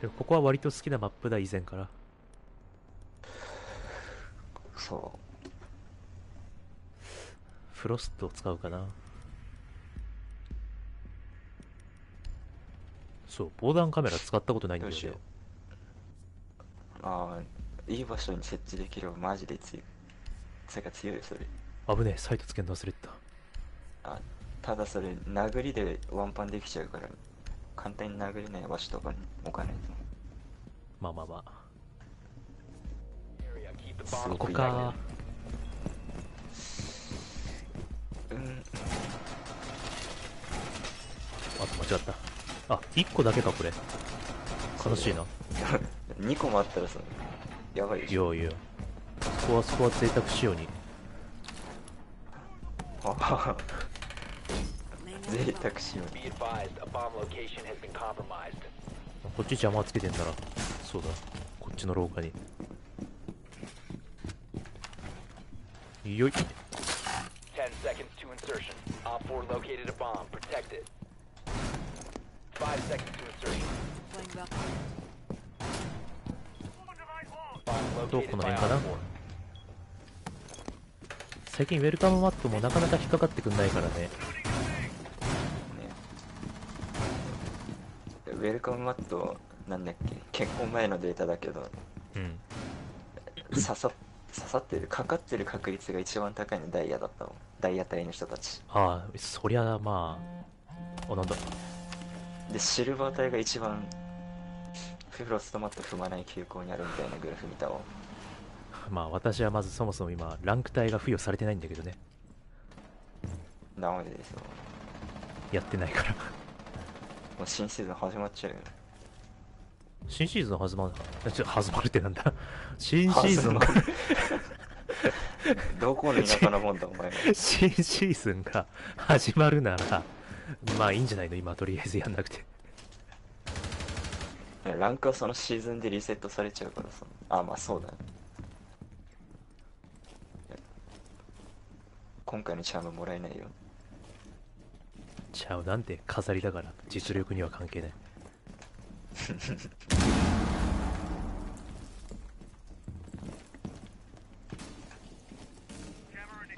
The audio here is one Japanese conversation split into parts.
でもここは割と好きなマップだ以前から。そフロストを使うかな。そう防弾カメラ使ったことないんだよねどうしよう。ああいい場所に設置できればマジで強いそれが強いよそれ。危ねえサイトつけんの忘れてた。あただそれ殴りでワンパンできちゃうから簡単に殴れない場所とかに置かないと。まあまあまあ。くここか。うん。あと間違った。あ1個だけかこれ。悲しいな。2個もあったらさやばいでいしょ。やいや。そこはそこは贅沢しようにはは贅沢しよう bomb. こっち邪魔つけてんならそうだこっちの廊下によい10 seconds to insertion. Op 4 located a bomb. Protect it. 5 seconds to insertion. Bomb どう located この Oh, by 辺か Op な 4. 最近ウェルカムマットもなかなか引っかかってくんないからねウェルカムマットなんだっけ？結婚前のデータだけど。うん。刺さ刺さってるかかってる確率が一番高いのダイヤだったもん。ダイヤ隊の人たち。ああそりゃまああなんだでシルバー隊が一番フロストマット踏まない傾向にあるみたいなグラフ見たわまあ私はまずそもそも今ランク帯が付与されてないんだけどね。ダメですよ。やってないからもう新シーズン始まっちゃうよ新シーズン始まるあ ちょ始まるってなんだ？新シーズンが。始まるどこの田舎のもんだお前 新シーズンが始まるならまあいいんじゃないの？今とりあえずやんなくて。ランクはそのシーズンでリセットされちゃうからさ。あまあそうだね。今回のチャームもらえないよちゃうなんて飾りだから実力には関係ない。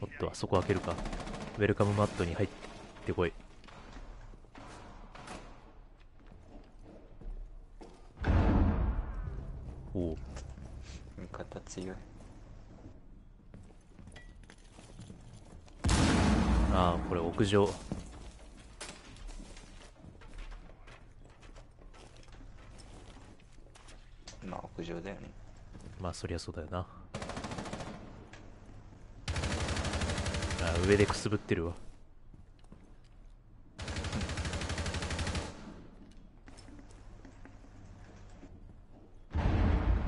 おっとあそこ開けるか。ウェルカムマットに入ってこい。おお味方強いああこれ屋上屋上だよね。まあそりゃそうだよな。あ上でくすぶってるわ。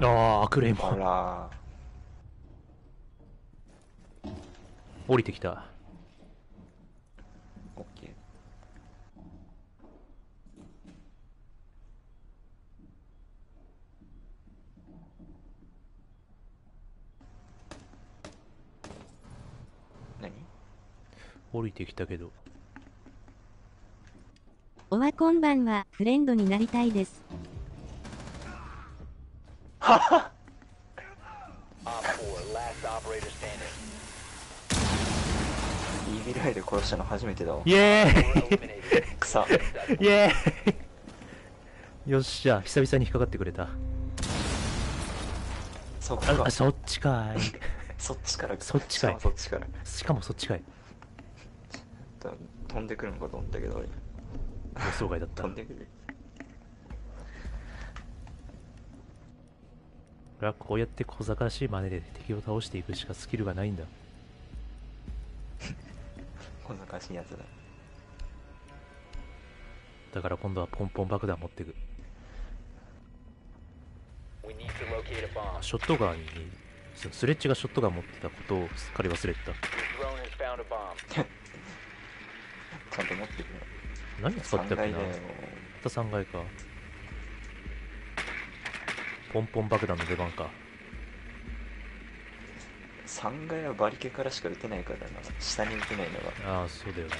ああクレイモあンら降りてきたオッケー何降りてきたけど。おはこんばんは、フレンドになりたいです。Op 4, last operator standing. イービイで殺したの初めてだわ。イエー.イ。イエーイ。よっしゃ久々に引っかかってくれた。そっか。そっちかい。そっちからそっちかい。そっちから。しかもそっちかいと飛んでくるのかと思ったけど俺。予想外だった。飛んでくる。俺はこうやって小賢しい真似で敵を倒していくしかスキルがないんだ。こんな感じやつだ。だから今度はポンポン爆弾持ってく.ショットガンにそスレッジがショットガン持ってたことをすっかり忘れてた ちゃんと持ってるよ。何使ってたっけなまた3階か。ポンポン爆弾の出番か。3階はバリケからしか打てないからな。下に打てないのが。ああ、そうだよね。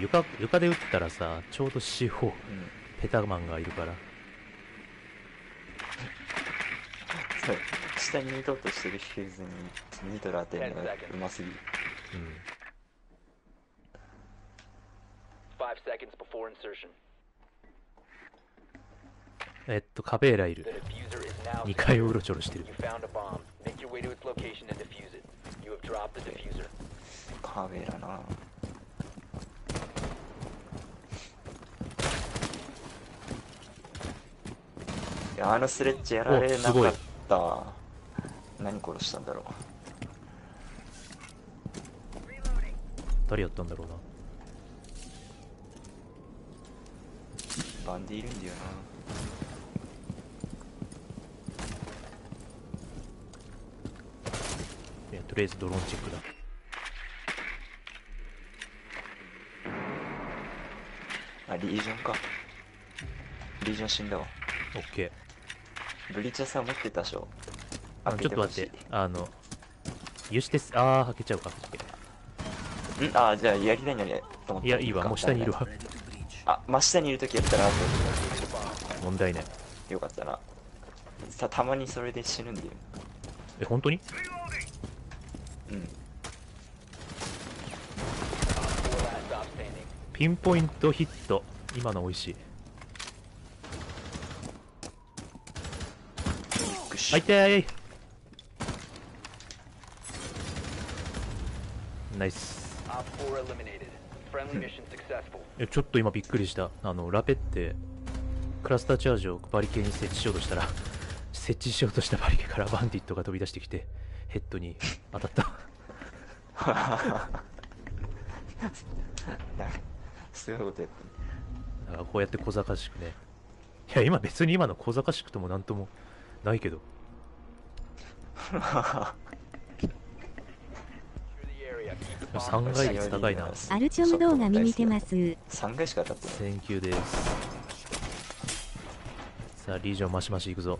床、床で打ったらさ、ちょうど四方、うん、ペタマンがいるから。そう。下にニトとしてるヒューズにニトル当てるのがうますぎる。うん。えっと、カベーラいる。2階をうろちょろしてる。カベーラな。いや、あのスレッジやられなかっ。何殺したんだろう。誰やったんだろうな。バンディいるんだよいやとりあえずドローンチェックだ。なあリージョンかリージョン死んだわオッケブリーチャーさん持ってたでしょー。あちょっと待って。あの、ユシテス、あー、開けちゃうか。てん？あじゃあやりたいのにと思っていや、いいわ。もう下にいるわ。あ真下にいる時やったらなと問題ない。てよかったなさたまにそれで死ぬんだよえ、本当に？うん Op 4 last stop standing. ピンポイントヒット。今の美味しい。あ、痛いナイス。Op 4 eliminated. Friendly mission successful. えちょっと今びっくりした。あの、ラペって、クラスターチャージをバリケに設置しようとしたら、設置しようとしたバリケからバンディットが飛び出してきて、ヘッドに当たった。すごいことやってだからこうやって小賢しくね。いや、今別に今の小賢しくともなんともないけど。3階率高いな。アルチョム動画見にてます。3階しか当たってないです。さあ、リージョンマシマシいくぞ。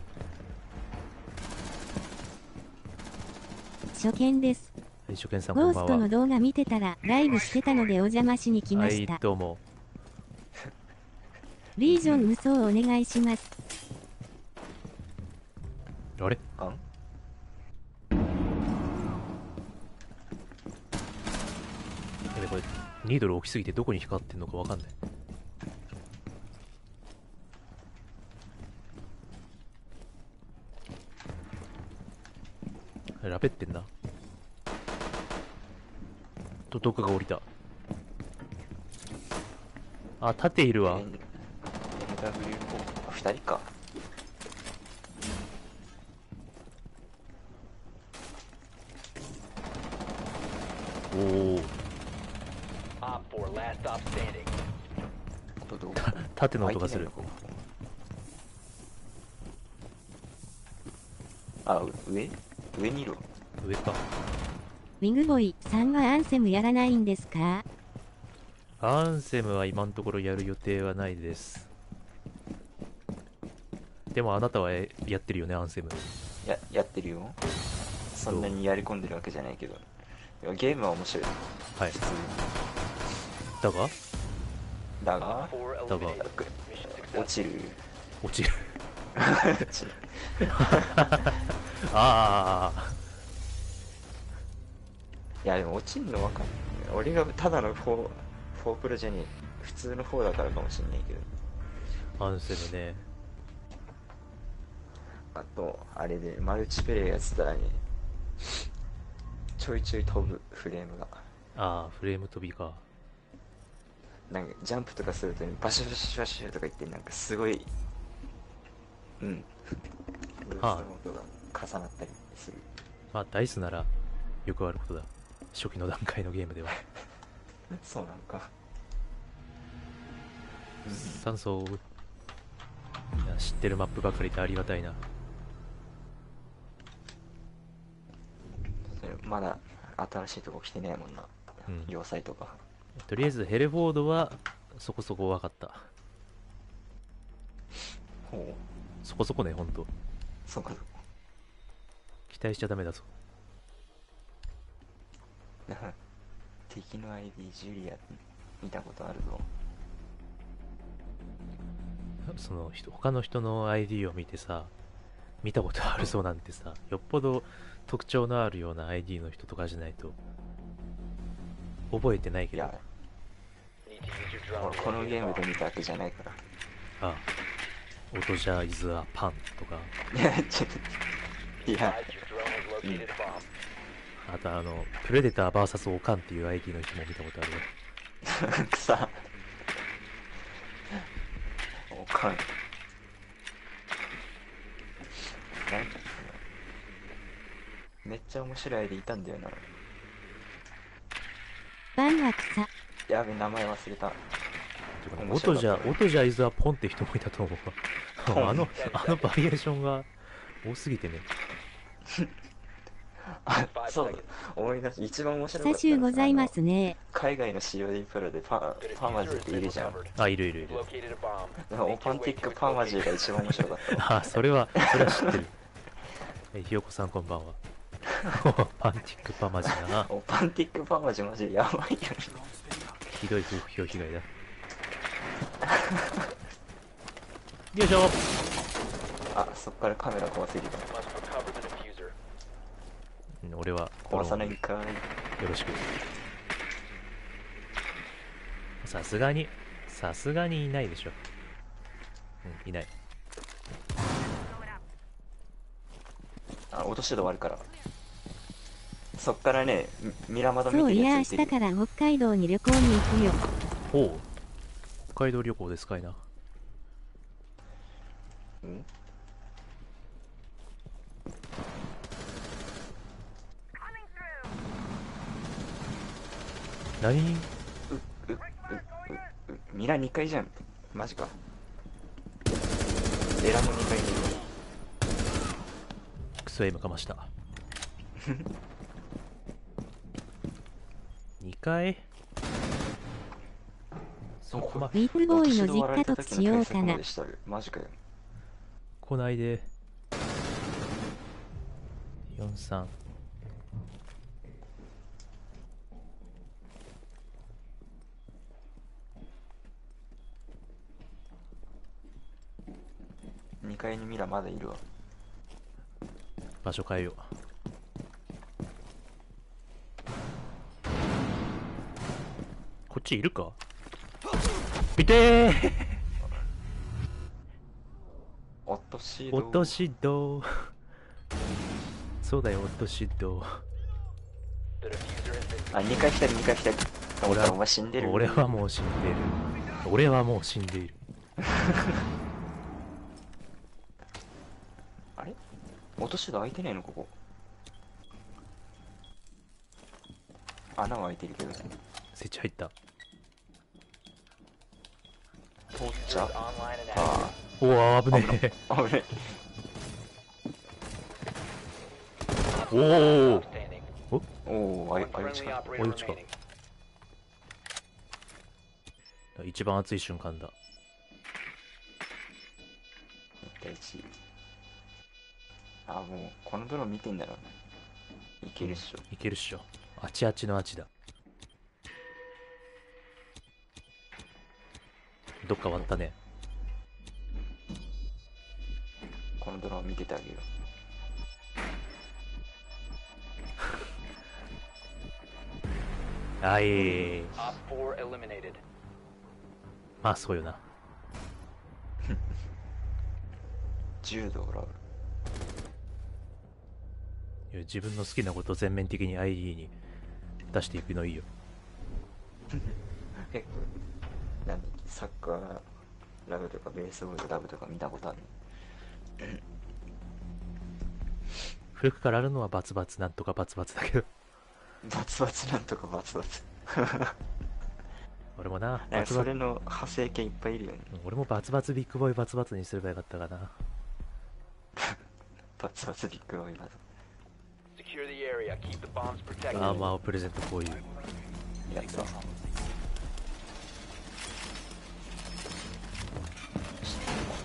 初見です。はい、初見さんこんばんはゴーストの。動画見てたら、ライブしてたのでお邪魔しに来まはいした、。どうも。リージョン無双お願いします。あれ？あんやべこれ、ニードル大きすぎてどこに光ってんのかわかんない。ラペってんな。トトクが降りた。あ、縦いるわ。N- NW4 あ2人かおお。Op 4 last stop standing. どど縦の音がする。あう上？上にいるわ上か。ウィグボイさんはアンセムやらないんですか？アンセムは今のところやる予定はないです。でもあなたはえやってるよね、アンセム。ややってるよそんなにやり込んでるわけじゃないけどゲームは面白いはい普。通にだが、だが？4 Double. eliminated. Mission 落.ちる落ちる。落ちるああ、いやでも落ちんのわかんない俺がただの4 4プロじゃねえ普通の4だからかもしんないけどアンセムね。あとあれでマルチプレイやってたらねちょいちょい飛ぶフレームがああ、フレーム飛びか。なんかジャンプとかするとねバシャバシャバシャとか言ってなんかすごいうん。ブーストの音が重なったりする。まあ、ダイスならよくあることだ。初期の段階のゲームでは。そうなのか。酸素いや知ってるマップばかりでありがたいな。まだ新しいとこ来てないもんな、うん。要塞とかとりあえずヘルフォードはそこそこ分かった。ほうそこそこね、ほんと。そうか期待しちゃダメだぞ。敵の ID ジュリア見たことあるぞその人他の人の ID を見てさ見たことあるそうなんてさよっぽど特徴のあるような ID の人とかじゃないと覚えてないけど。あいや。このゲームで.見たわけじゃないから。あ音じゃイズアパンとか。いやちょっといや。a bomb. あとあのプレデター VS オカンっていう ID の人も見たことあるわく さ。おかんなんかめっちゃ面白いアイディいたんだよなは草。やべ名前忘れたてかね面白かった音じゃ音じゃイズアポンって人もいたと思うわ あのあのバリエーションが多すぎてねあ そうだ思い出し一番面白かった久しゅうございますね。海外の COD プロでパパーマジっているじゃん.あいるいるいるオパンティックパーマジ.が一番面白かったわあそれはそれは知ってるえひよこさんこんばんは パンティックパマジだな。オパンティックパーマジマジでやばいよね。ひどい風評被害だ。よいしょ。あそっからカメラ怖すぎた You must recover the diffuser. うん俺は殺さないんかいよろしく。さすがにさすがにいないでしょ。うんいない。あ落とし戸終わるからそっからねミミラ窓見てるそういや、明日から北海道に旅行に行くよ。ほう。北海道旅行ですかいな。うん？何？ううううミラ2階じゃん。マジか。エラも2階にいる。クソ M かました 2階そこ。まビーフボーイの実家としようかな。マジかよ。来ないで。432階にミラまだいるわ。場所変えようこっちいるか？いてー！落とし戸落とし戸そうだよ落とし戸 The diffuser has been あ2階来たる2階来たる俺は死んでる。俺はもう死んでる。俺はもう死んでいる。あれ？落とし戸開いてねえのここ。穴は開いてるけど設置入った通っちゃあお active. お危ねえあ危ねおお Outstanding. おおあいあいちか追い打ちか.一番熱い瞬間だ。1対1あもうこのドローン見てんだろうな。いけるっしょ。いけるっしょ。あちあちのあちだどっか割ったね。このドローン見ててあげるあ い。Op 4 eliminated. まあそうよな。柔道ラブいや自分の好きなことを全面的に ID に出していくのいいよ サッカーラブとかベースボールラブとか見たことある？古くからあるのはバツバツなんとかバツバツだけど。バツバツなんとかバツバツ。俺もなバツバツ。それの派生系いっぱいいるよね。俺もバツバツビッグボーイバツバツにすればよかったかな。バツバツビッグボーイバツ。Secure the area. Keep the bombs protected. アーマーをプレゼントこうい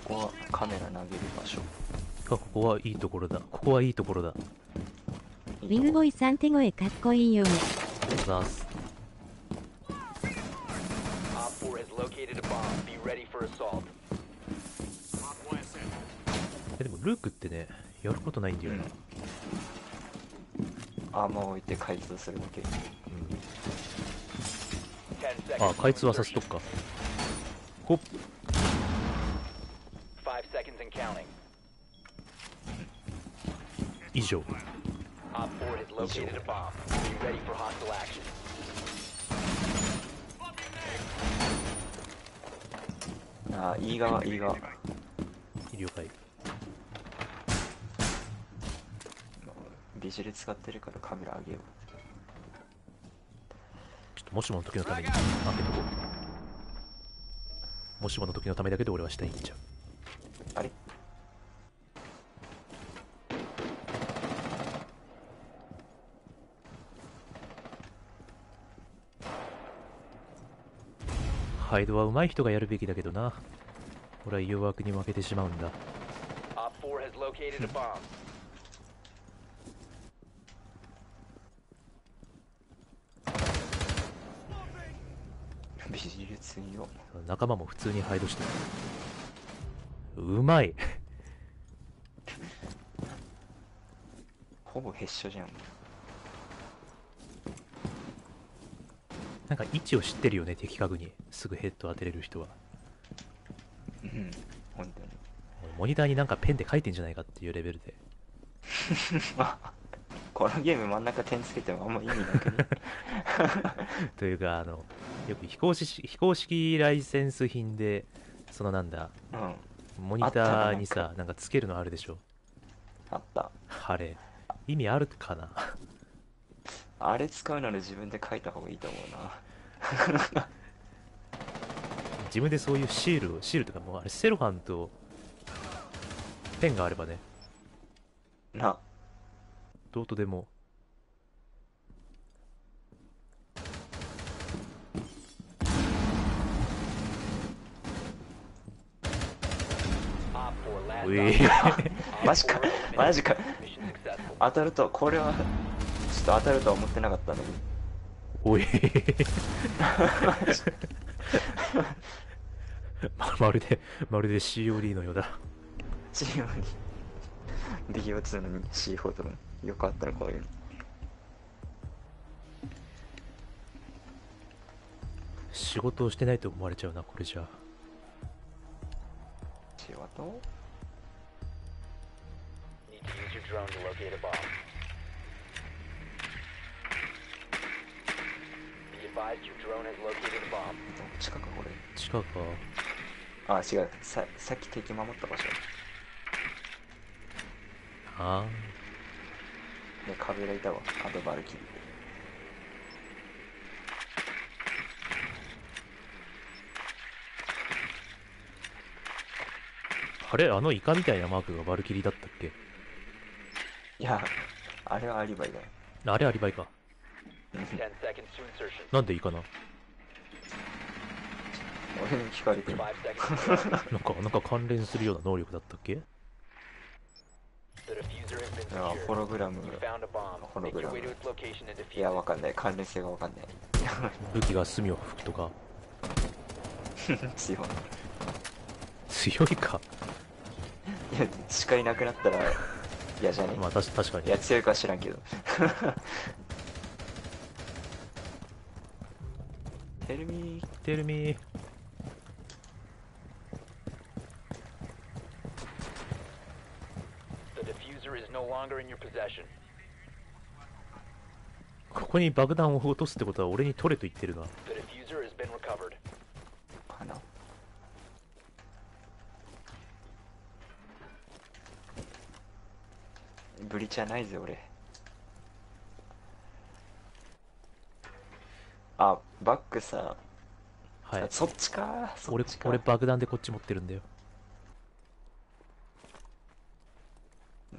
ここはカメラ投げる場所。あここはいいところだ。ここはいいところだ。あウィグボイさん手声かっこいいよ。ね。りがとうございます。Op 4 has located a bomb. Be ready for assault. えでもルークってねやることないんだよな、うんアーマーを置いて開通するだけ。うん。10 seconds. あ開通はさせとくか。ほっ counting. 以上 Op 4 has located a bomb. Be ready for hostile action. あー E 側 E 側了解ビジュレ使ってるからカメラ上げよちょっともしもの時のために開けとこう。もしもの時のためだけで俺は下に行っちゃうう。あれ？ハイドは上手い人がやるべきだけどな。俺は誘惑に負けてしまうんだ。Op 4 has located a bomb. ビジュレ強い仲間も普通にハイドしてる。うまい。ほぼへっしょじゃんなんか位置を知ってるよね的確に。すぐヘッド当てれる人は。うん。本当に。モニターになんかペンで書いてんじゃないかっていうレベルで。このゲーム真ん中点つけてもあんま意味なくね。というかあのよく非公式非公式ライセンス品でそのなんだうん。モニターにさなんかつけるのあるでしょ。あった。あれ意味あるかな？あれ使うなら自分で書いた方がいいと思うな 自分でそういうシールをシールとかもうあれセロハンとペンがあればねなどうとでも Op 4 last う.マジか Op 4マジか. 当たるとこれはと当たるとは思ってなかったのに。おい。ままるでまるで COD のようだ。CO に BO2 のに C4 とかよくあったのこういうの仕事をしてないと思われちゃうなこれじゃ仕事？Need to use your drone to locate a bomb. っちかかこれ。地下か。あ違う。ささっき敵守った場所。あで壁がいたわ。あとバルキリー。あれ？あのイカみたいなマークがバルキリーだったっけ？いやあれはアリバイだよ。あれアリバイか10 seconds to insertion. なんでイカな？俺に聞かれてる。5 seconds to go. なんかなんか関連するような能力だったっけ？いや.ホログラム way to its location and いやわ.かんない。関連性がわかんない。武器が墨を吹くとか？強い。強いか。いや視界なくなったら嫌じゃね、まあたし確かに。いや強いかは知らんけど テルミーテルミー The diffuser is no longer in your possession. ここに爆弾を落とすってことは俺に取れと言ってるな The diffuser has been recovered. かなブリチャーないぜ俺あバックさ、はい。そっちか。そ俺っちか。俺爆弾でこっち持ってるんだよ。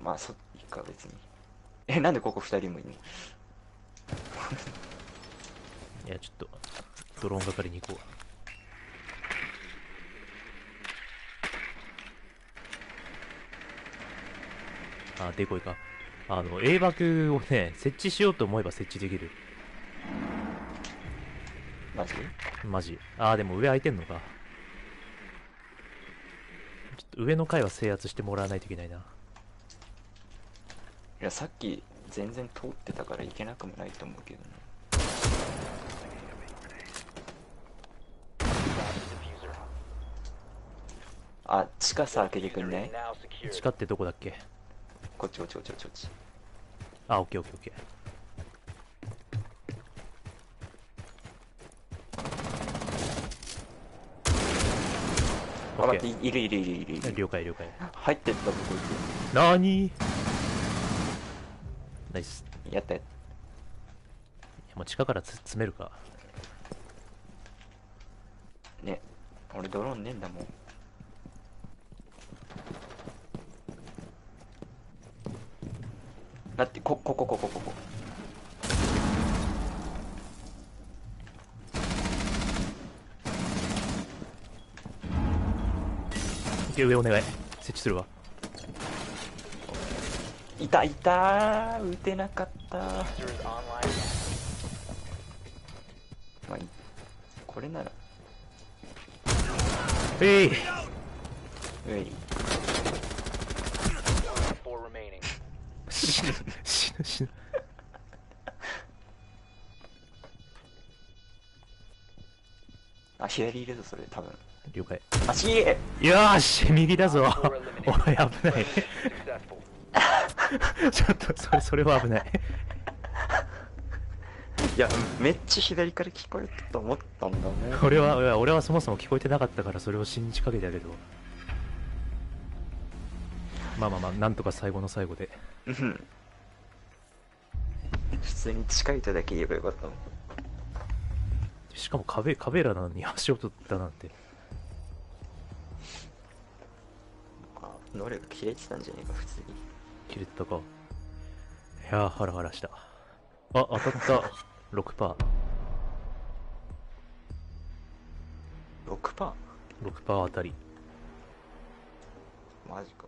まあそいいか別に。えなんでここ二人もいるの？いやちょっとドローン係に行こう。あデコイか。あの A 爆をね設置しようと思えば設置できるマジ？マジあーでも上空いてんのかちょっと上の階は制圧してもらわないといけないなやさっき全然通ってたから行けなくもないと思うけどね Stop the diffuser. あ地下さ開けてくんね.地下ってどこだっけ？こっちこっちこっちこっちこっちあ、オッケーオッケーオッケー。あ待っているいるいるいるいー。る了解了解。入ってった僕なーにーナイス。やったやっいやもう地下からつ詰めるか。たね俺ドローンねえんだもんだってこここここここオッケー上お願い。設置するわ。いたいたー撃てなかった.まあいいこれならえいうい.死ぬ死ぬ死ぬ。あ左いるぞそれ多分了解。あちげえよーし右だぞおい.危ない。ちょっとそれそれは危ない。いやめっちゃ左から聞こえたと思ったんだね俺はいや俺はそもそも聞こえてなかったからそれを信じかけたけどまあまあまあなんとか最後の最後でうん普通に近いとだけ言えばよかったもんしかもカベカベラなのに足音だなんて能力切れてたんじゃねえか普通に。切れてたか。いやーハラハラした。あ当たった。6パ6%ー？6パー当たり。マジか